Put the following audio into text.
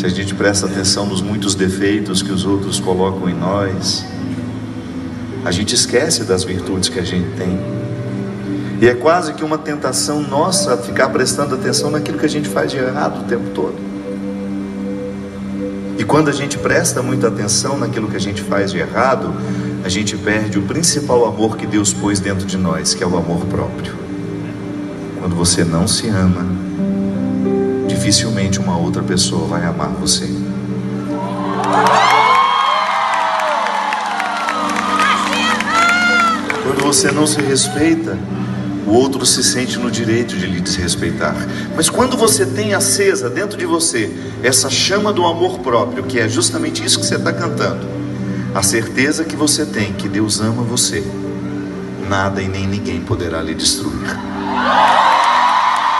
se a gente presta atenção nos muitos defeitos que os outros colocam em nós, a gente esquece das virtudes que a gente tem. E é quase que uma tentação nossa ficar prestando atenção naquilo que a gente faz de errado o tempo todo. E quando a gente presta muita atenção naquilo que a gente faz de errado, a gente perde o principal amor que Deus pôs dentro de nós, que é o amor próprio. Quando você não se ama, dificilmente uma outra pessoa vai amar você. Quando você não se respeita, o outro se sente no direito de lhe desrespeitar. Mas quando você tem acesa dentro de você essa chama do amor próprio, que é justamente isso que você está cantando, a certeza que você tem que Deus ama você, nada e nem ninguém poderá lhe destruir.